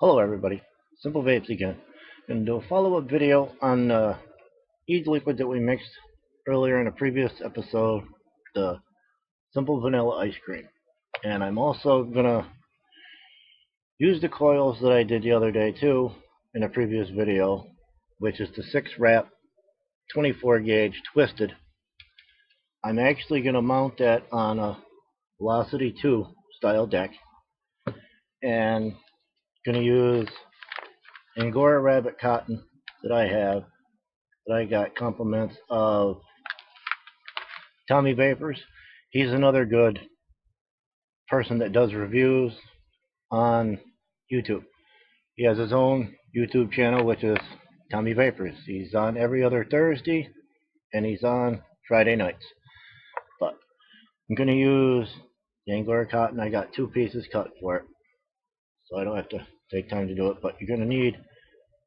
Hello everybody, Simple Vapes again. Gonna do a follow-up video on uh, the e-liquid that we mixed earlier in a previous episode, the Simple Vanilla Ice Cream. And I'm also gonna use the coils that I did the other day too, in a previous video, which is the 6 wrap 24 gauge twisted. I'm actually gonna mount that on a Velocity 2 style deck. And going to use Angora rabbit cotton that I have that I got compliments of Tommy Vapors. He's another good person that does reviews on YouTube. He has his own YouTube channel which is Tommy Vapors. He's on every other Thursday and he's on Friday nights. But I'm going to use the Angora cotton. I got two pieces cut for it so I don't have to take time to do it, but you're going to need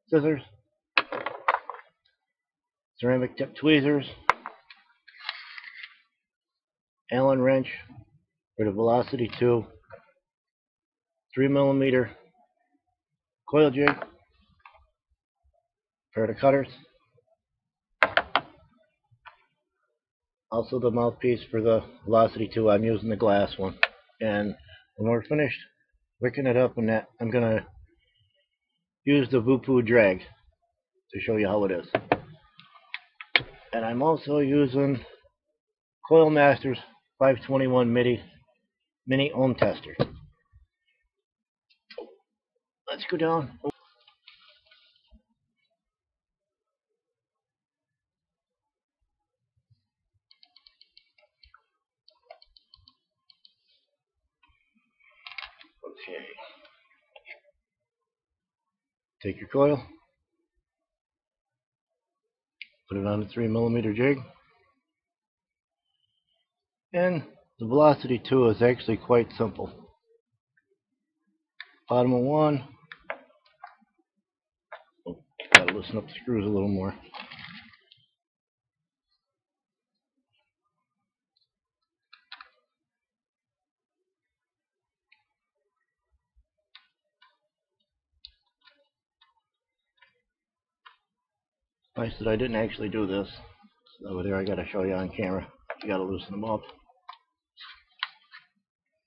scissors, ceramic tip tweezers, Allen wrench for the Velocity 2, 3 millimeter coil jig, pair of cutters, also the mouthpiece for the Velocity 2, I'm using the glass one, and when we're finished wicking it up and that, I'm to use the Voopoo drag to show you how it is. And I'm also using Coil Masters 521 MIDI mini ohm tester. Let's go down. Okay. Take your coil, put it on a 3 millimeter jig, and the velocity 2 is actually quite simple. Bottom of one, oh, gotta loosen up the screws a little more. Nice that I didn't actually do this. over there I gotta show you on camera. You gotta loosen them up.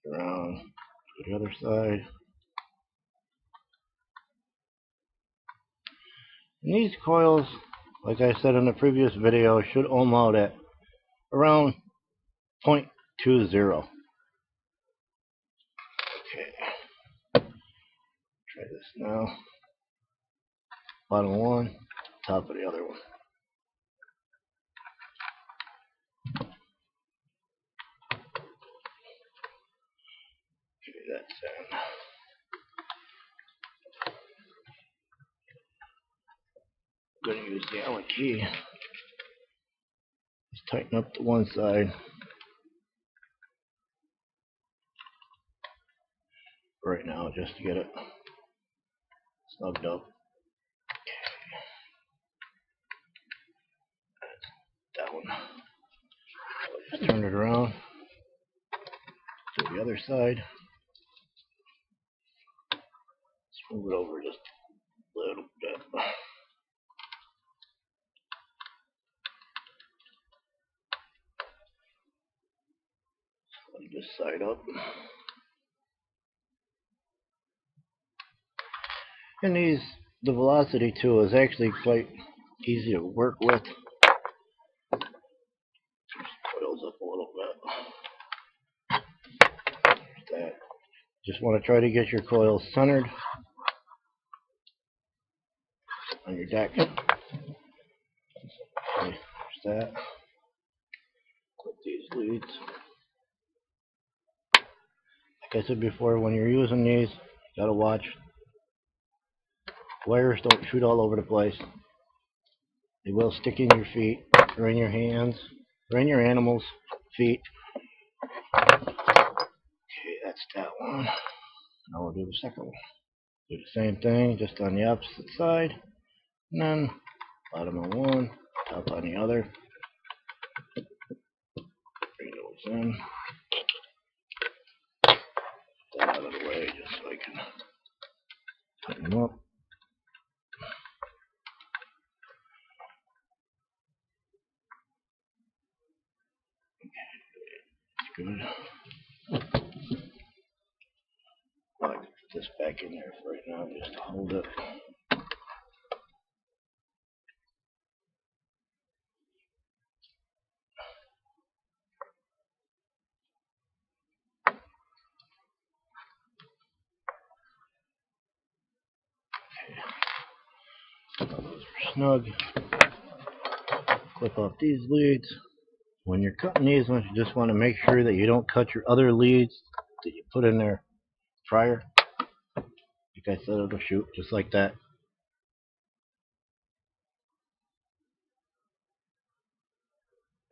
Around to the other side. And these coils, like I said in the previous video, should ohm out at around 0.20. Okay. Try this now. Bottom one top of the other one. Okay, that's in. I'm going to use the Allen key. Just tighten up the one side. Right now, just to get it snugged up. Turn it around to the other side. Let's move it over just a little bit. Slide this side up. And these, the velocity 2 is actually quite easy to work with. Just want to try to get your coils centered on your deck. Okay, there's that. Clip these leads. Like I said before, when you're using these, you gotta watch. Wires don't shoot all over the place. They will stick in your feet, or in your hands, or in your animals' feet Okay, that's that one. Now we'll do the second one. Do the same thing, just on the opposite side. And then bottom on one, top on the other. Bring those in. Put that out of the way just so I can Tighten them up. Good. Put this back in there for right now just to hold it. snug. Clip off these leads. When you're cutting these ones, you just want to make sure that you don't cut your other leads that you put in there prior. Like I said, it'll shoot just like that.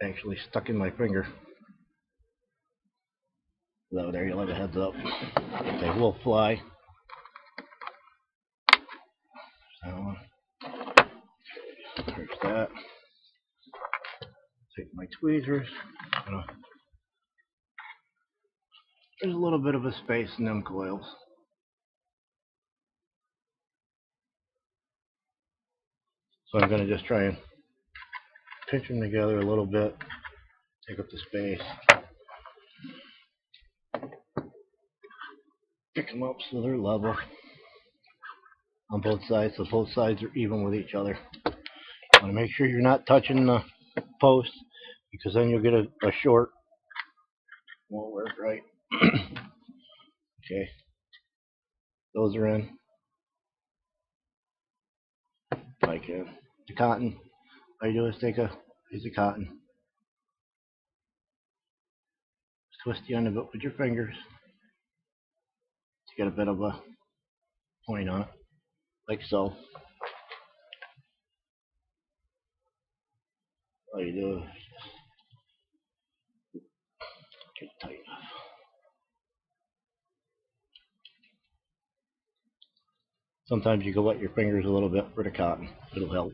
Actually stuck in my finger. So there you have a heads up. They will fly. So, there's that. Take my tweezers. There's a little bit of a space in them coils. So I'm going to just try and pinch them together a little bit. Take up the space. Pick them up so they're level on both sides, so both sides are even with each other. Want to make sure you're not touching the post because then you'll get a, a short. Won't work right. okay, those are in. Like uh, the cotton, all you do is take a piece of cotton, twist the end of it with your fingers. To get a bit of a point on it, like so. All you do is get tight Sometimes you can wet your fingers a little bit for the cotton. It'll help.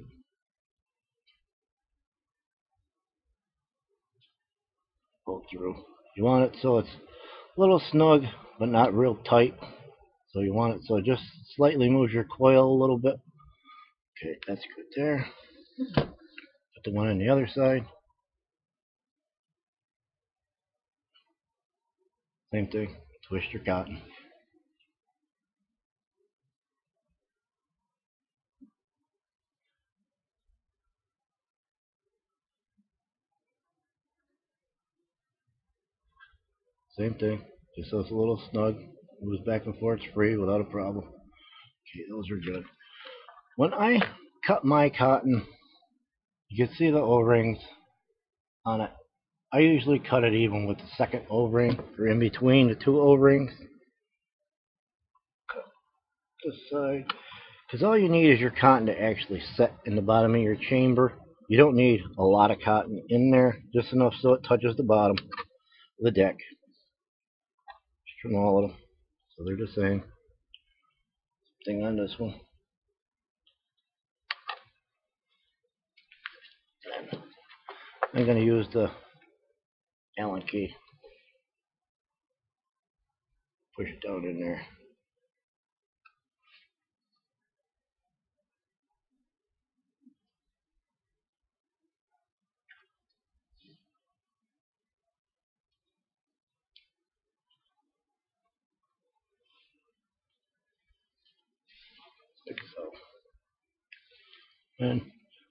Pull through. You want it so it's a little snug, but not real tight. So you want it so it just slightly moves your coil a little bit. Okay, that's good there. Put the one on the other side. Same thing. Twist your cotton. Same thing. Just so it's a little snug. Moves back and forth free without a problem. Okay, those are good. When I cut my cotton, you can see the O-rings on it. I usually cut it even with the second O-ring or in between the two O-rings. Cut this side. Because all you need is your cotton to actually set in the bottom of your chamber. You don't need a lot of cotton in there, just enough so it touches the bottom of the deck. Trim all of them, so they're the same. Thing on this one. I'm going to use the Allen key. Push it down in there. And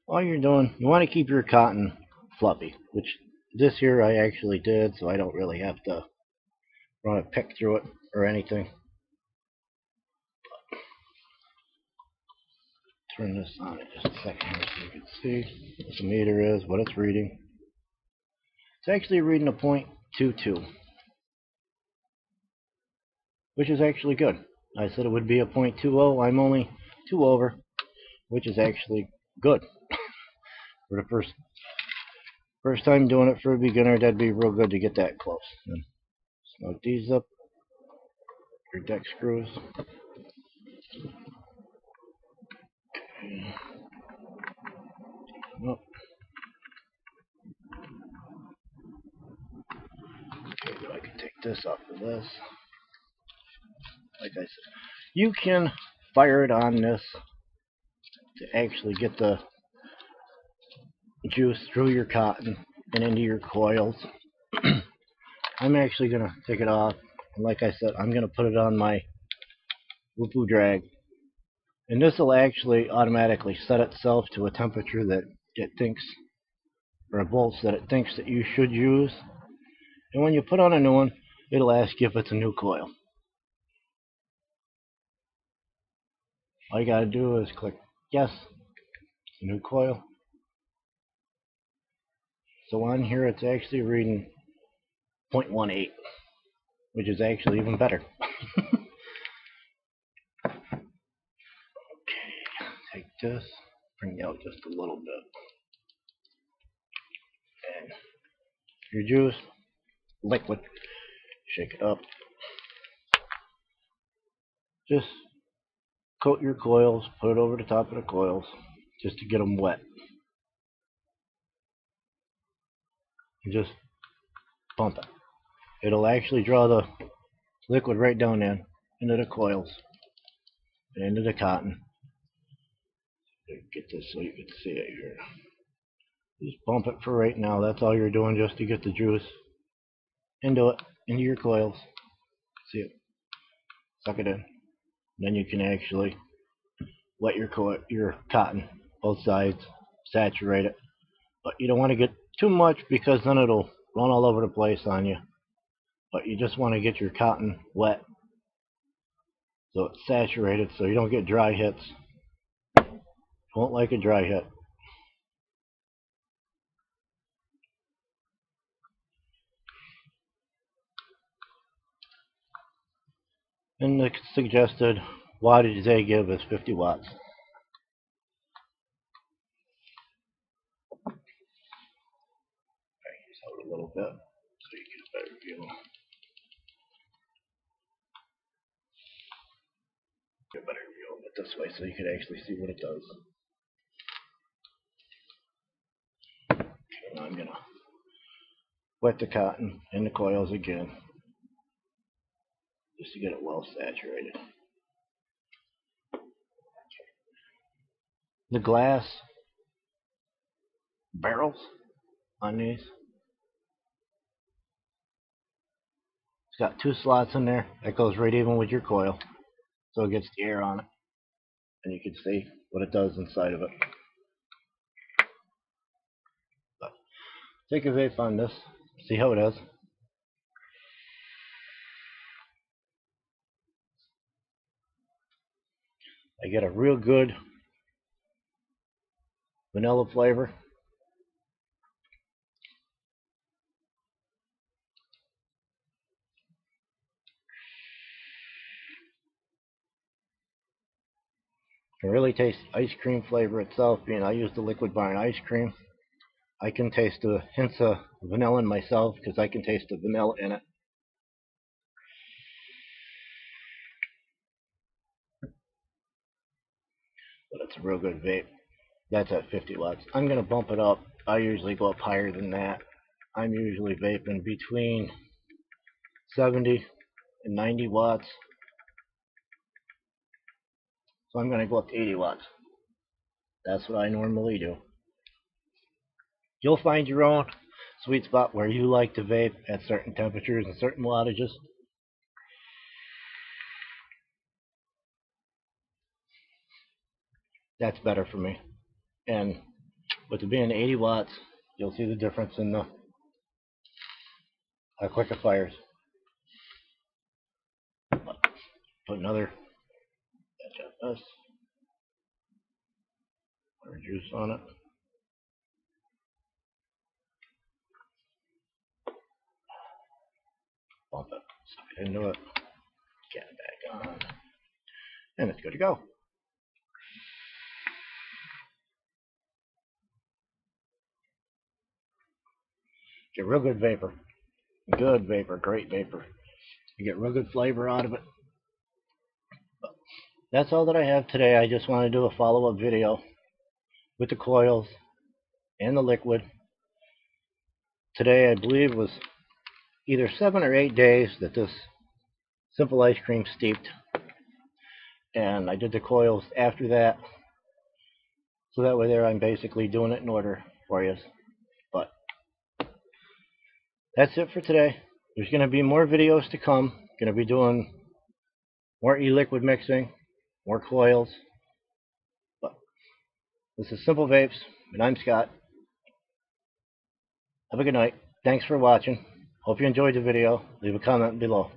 all you're doing, you want to keep your cotton fluffy, which this here I actually did, so I don't really have to run a pick through it or anything. Turn this on in just a second here so you can see what the meter is, what it's reading. It's actually reading a point two two, which is actually good. I said it would be a point two oh. I'm only two over, which is actually good for the first first time doing it for a beginner. That'd be real good to get that close. Snug these up. Your deck screws. Up. Okay, I can take this off of this. Like I said, you can fire it on this to actually get the juice through your cotton and into your coils. I'm actually going to take it off. And like I said, I'm going to put it on my Voopoo drag. And this will actually automatically set itself to a temperature that it thinks, or a volts that it thinks that you should use. And when you put on a new one, it'll ask you if it's a new coil. All you got to do is click yes, new coil. So on here it's actually reading 0.18, which is actually even better. okay, take this, bring it out just a little bit. And your juice, liquid, shake it up. Just coat your coils, put it over the top of the coils, just to get them wet. and just pump it. It'll actually draw the liquid right down in into the coils and into the cotton. Get this so you can see it here. Just bump it for right now. That's all you're doing just to get the juice into it, into your coils. See it? Suck it in. Then you can actually wet your co your cotton both sides, saturate it. But you don't want to get too much because then it'll run all over the place on you. But you just want to get your cotton wet so it's saturated so you don't get dry hits. Won't like a dry hit. And the suggested wattage they give is 50 watts. a little bit so you get a better view. Get a better view of it this way so you can actually see what it does. Now I'm to wet the cotton and the coils again just to get it well saturated. The glass barrels on these It's got two slots in there. That goes right even with your coil. So it gets the air on it. And you can see what it does inside of it. But take a vape on this. See how it is. I get a real good vanilla flavor. can really taste ice cream flavor itself, being I use the liquid barn ice cream. I can taste the hints of vanilla in myself because I can taste the vanilla in it. But it's a real good vape. That's at 50 watts. I'm going to bump it up. I usually go up higher than that. I'm usually vaping between 70 and 90 watts. So I'm going to go up to 80 watts. That's what I normally do. You'll find your own sweet spot where you like to vape at certain temperatures and certain wattages. That's better for me. And with it being 80 watts, you'll see the difference in the how quick it fires. Put another juice on it. Bump it, it into it, get it back on, and it's good to go. Get real good vapor. Good vapor, great vapor. You get real good flavor out of it that's all that I have today. I just want to do a follow-up video with the coils and the liquid. Today I believe was either seven or eight days that this simple ice cream steeped. and I did the coils after that. So that way there I'm basically doing it in order for you. That's it for today. There's going to be more videos to come. Going to be doing more e-liquid mixing, more coils. But this is Simple Vapes, and I'm Scott. Have a good night. Thanks for watching. Hope you enjoyed the video. Leave a comment below.